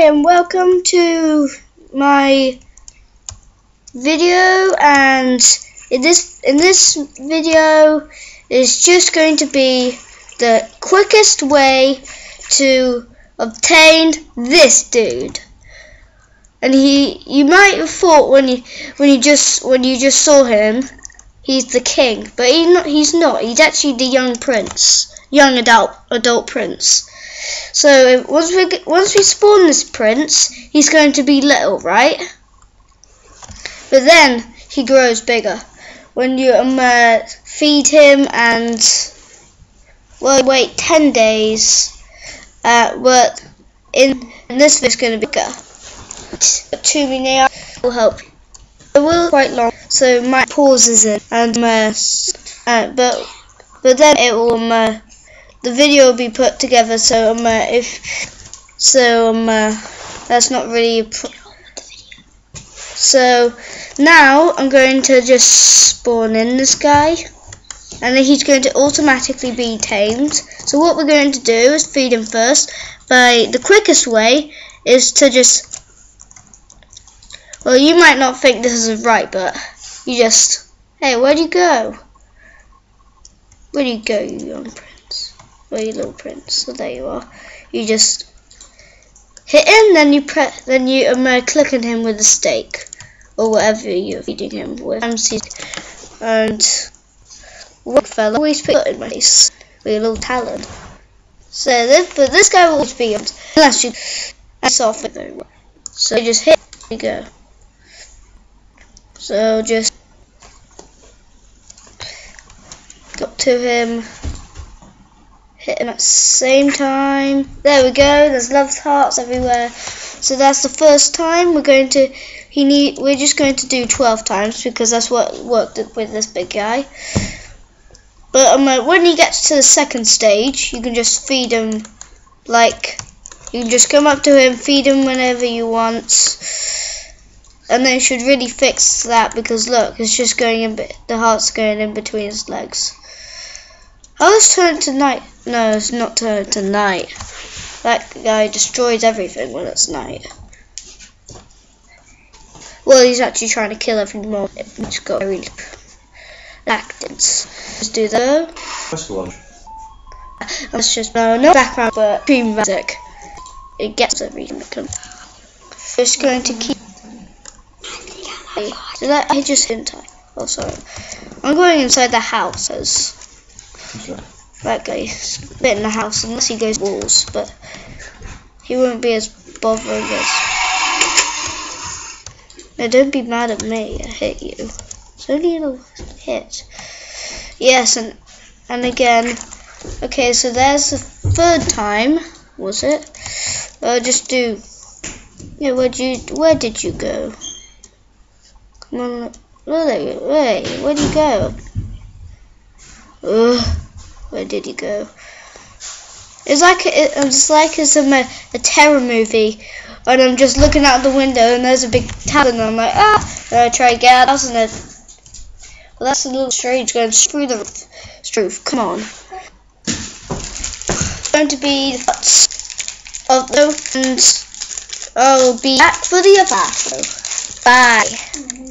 and welcome to my video and in this in this video is just going to be the quickest way to obtain this dude. And he you might have thought when you when you just when you just saw him he's the king but he's not he's not. He's actually the young prince young adult adult prince so once we once we spawn this prince, he's going to be little, right? But then he grows bigger when you um, uh, feed him and well wait ten days. Uh, but in, in this it's going to be bigger. Two now will help. It will quite long, so my pauses it and uh, uh, but but then it will um, uh, the video will be put together so um uh, if so um uh, that's not really so now I'm going to just spawn in this guy and then he's going to automatically be tamed. So what we're going to do is feed him first by the quickest way is to just well you might not think this is right but you just hey where'd you go? Where'd you go you young where little prince. So there you are. You just hit him, then you press, then you um, uh, click on him with a stake or whatever you're feeding him with. And what fella always put in my face with a little talon. So this, but this guy will always be unless you that's off very well. So you just hit, you go. So just got to him hit him at the same time. There we go. There's love hearts everywhere. So that's the first time. We're going to he need. We're just going to do 12 times because that's what worked with this big guy. But um, when he gets to the second stage, you can just feed him like you can just come up to him, feed him whenever you want. And then you should really fix that because look, it's just going in. The heart's going in between his legs. Oh, let's turn to night. No, it's not turn to night. That guy destroys everything when it's night. Well, he's actually trying to kill every moment. He's got very actants. Let's do that. Let's just no, no background, but dream music. It gets everything. Just going to keep. Did I just hint? Oh, sorry. I'm going inside the houses. That guy's bit in the house unless he goes walls, but he won't be as bothered as. Now don't be mad at me. I hit you. It's only a little hit. Yes, and and again. Okay, so there's the third time. Was it? I'll just do. Yeah, where you? Where did you go? Come on, wait, wait, where did you go? Ugh, where did he go? It's like it's like it's a, a terror movie, and I'm just looking out the window and there's a big tower, and I'm like ah, and I try to get out, and it. Well, that's a little strange going through the roof. Come on. It's going to be the thoughts of the and I'll be back for the other. Bye.